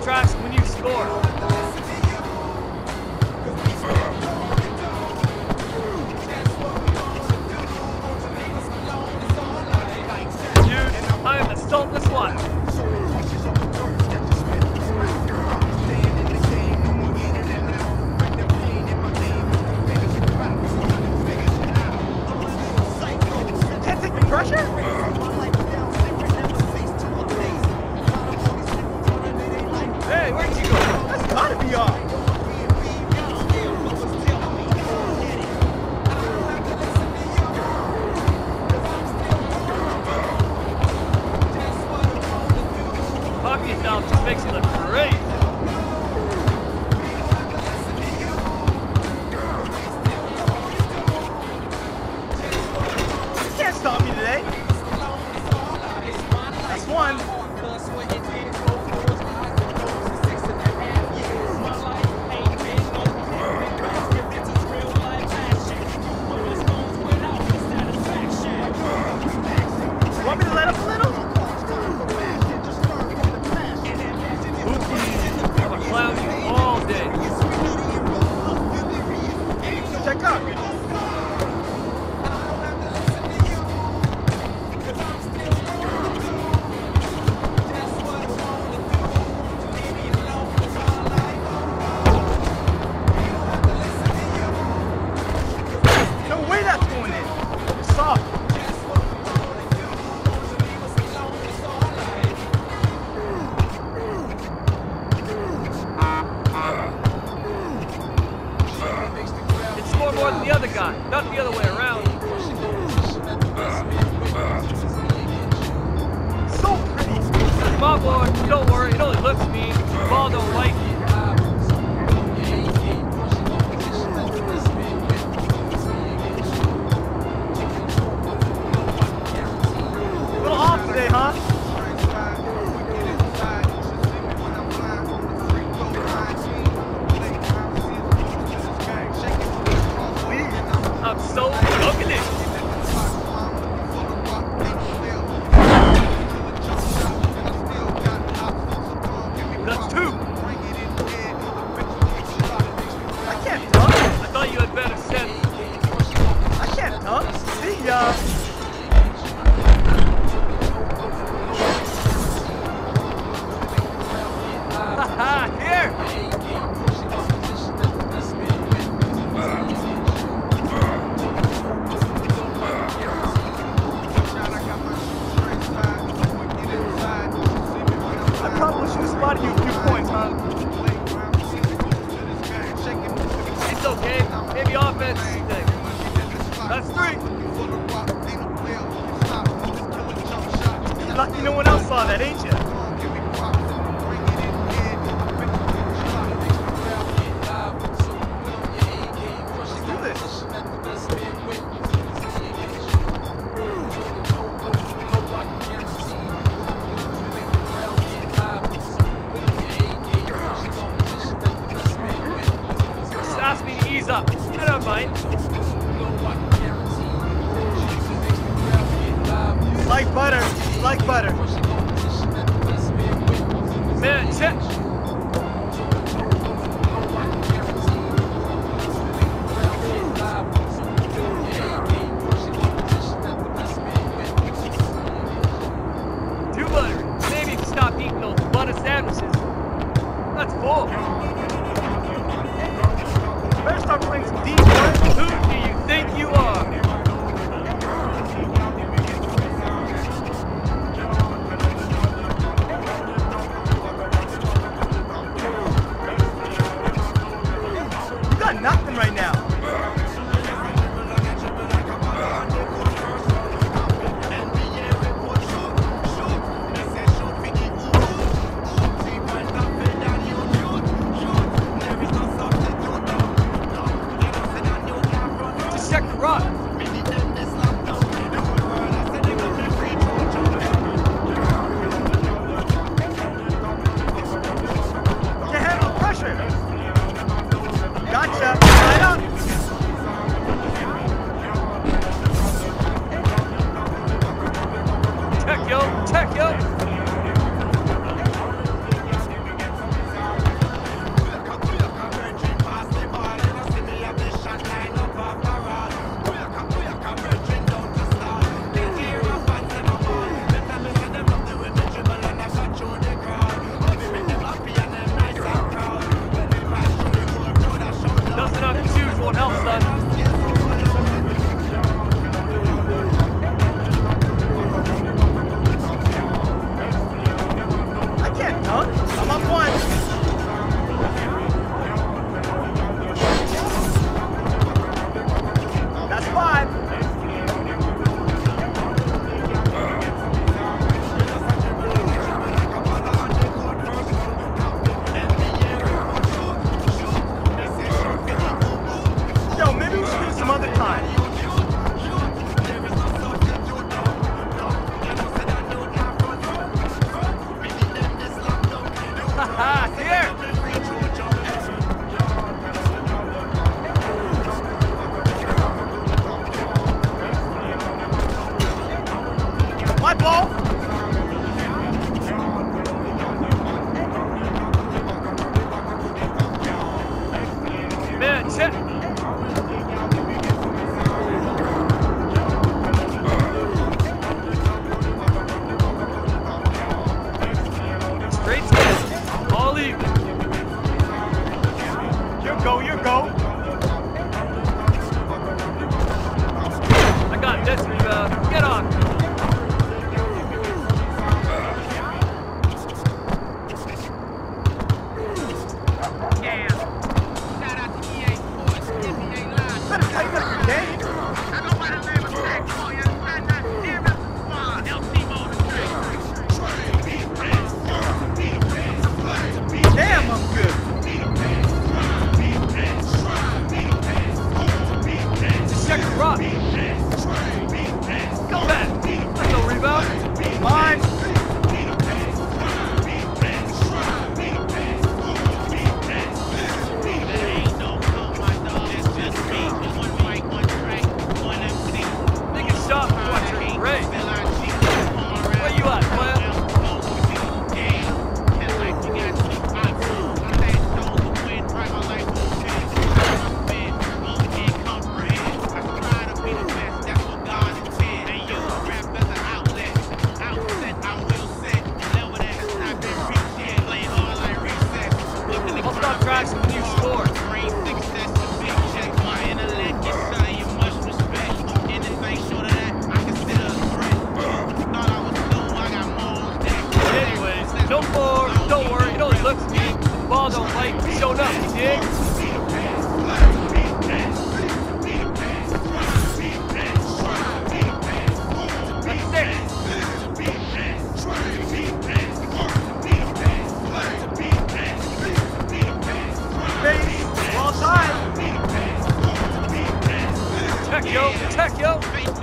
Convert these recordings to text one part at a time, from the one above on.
I'll tracks when you score. Dude, I am the saltless Got this, uh, Get on. Yo. Tech, yo.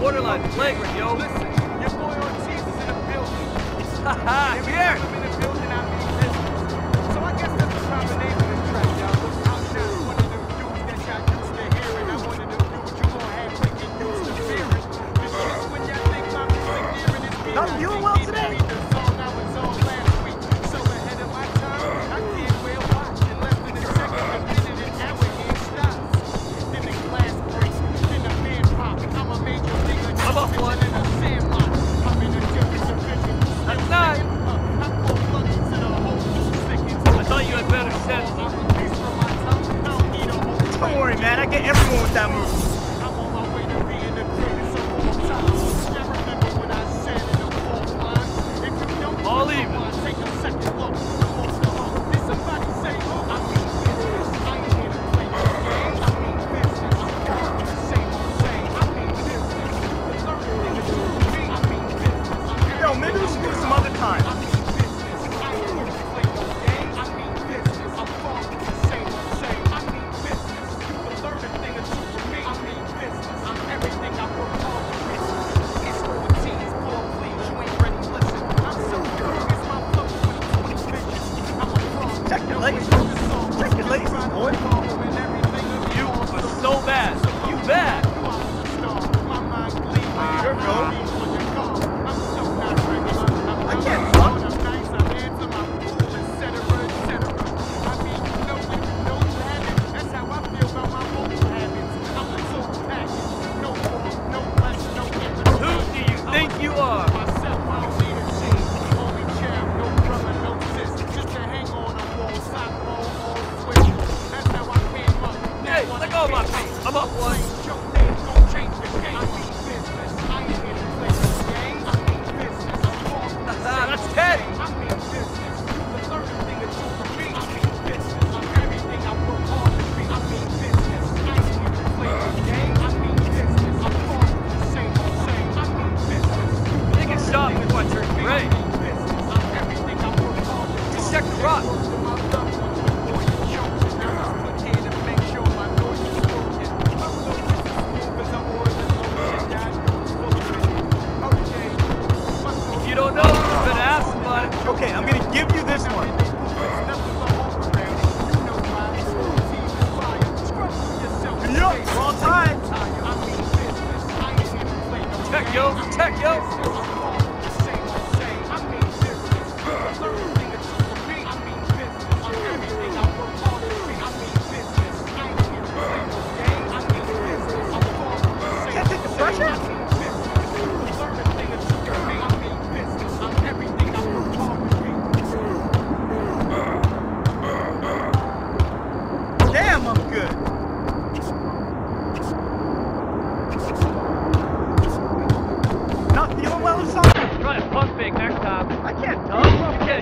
borderline flagrant, yo. Listen, your boy Ortiz is in a building. Haha, here! in building out of existence. So I guess that's the name for this y'all. I'm down one of them dudes that got used to hearing. I'm one of them dudes you gon' have to get used to fearing. This when you think my music nearing being... I'm you, get everyone with that move.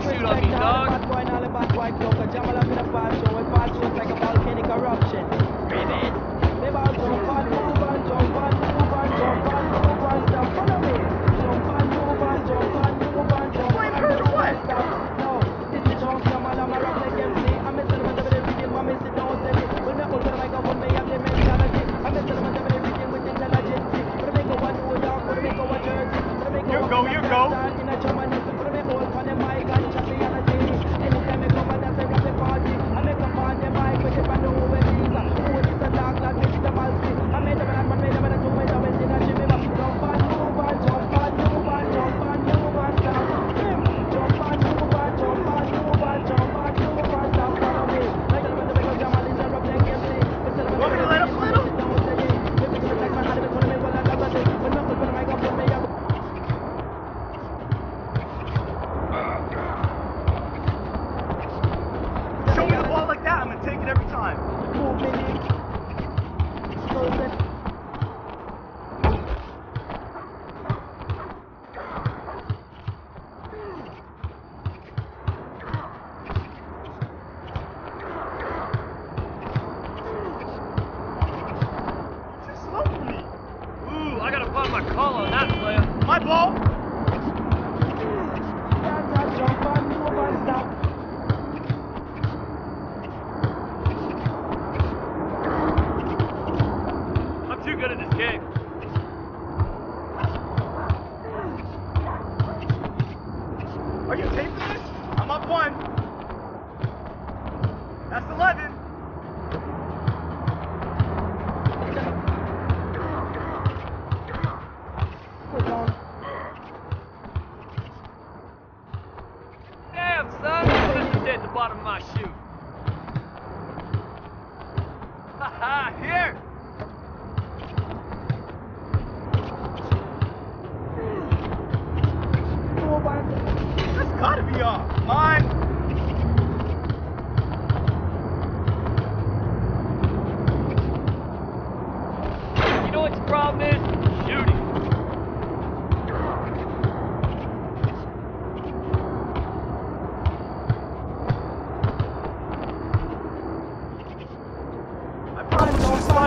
that shoot on me, dog.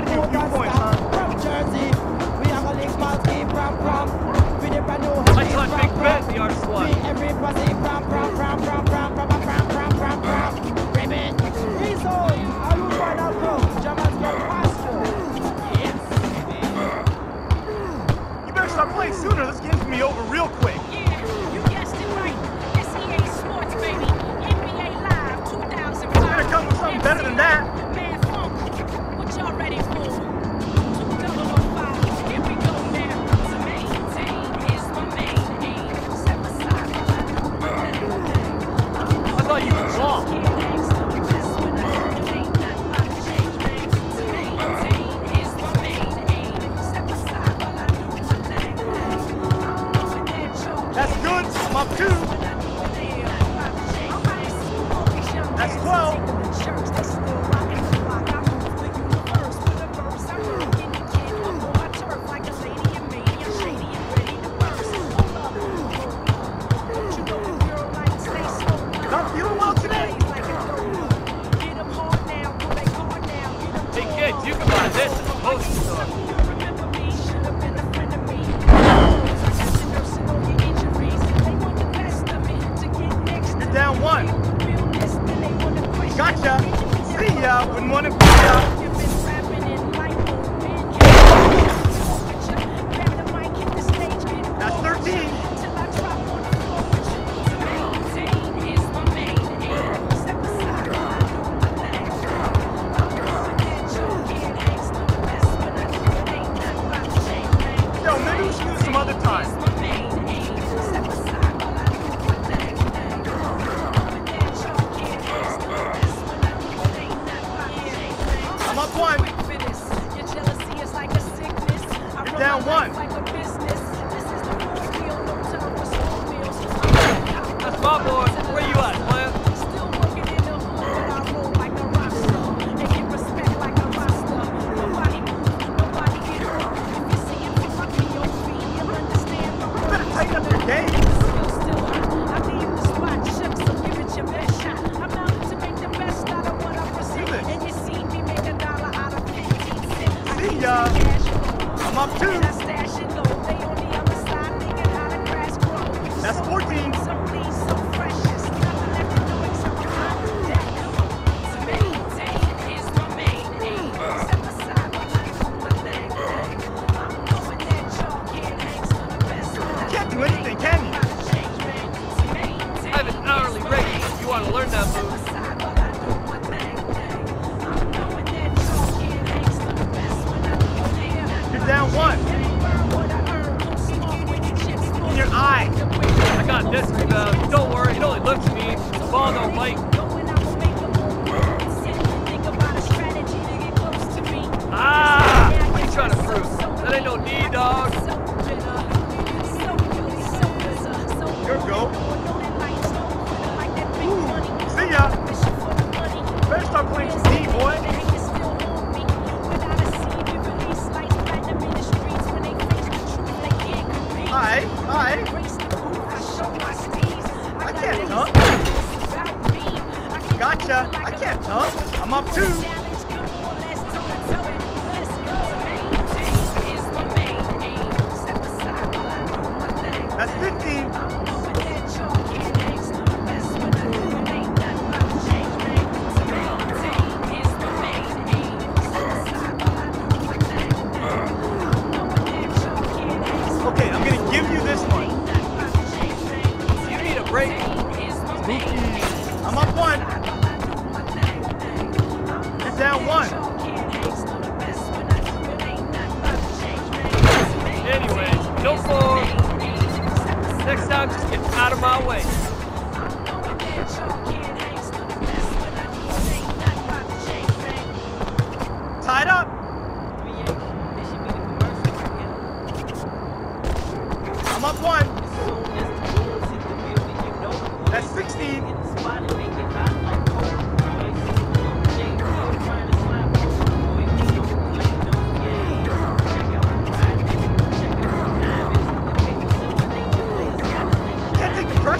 gotta get points, huh? From Jersey, we are a link party from from. We the brand new Much like Big Ben, the art squad. We every pussy from from from from from from from from from from. Ribbit, reason, I will find out bro. Jamal's got pasture. You better stop playing sooner. This game's gonna be over real quick. better than that.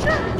是啊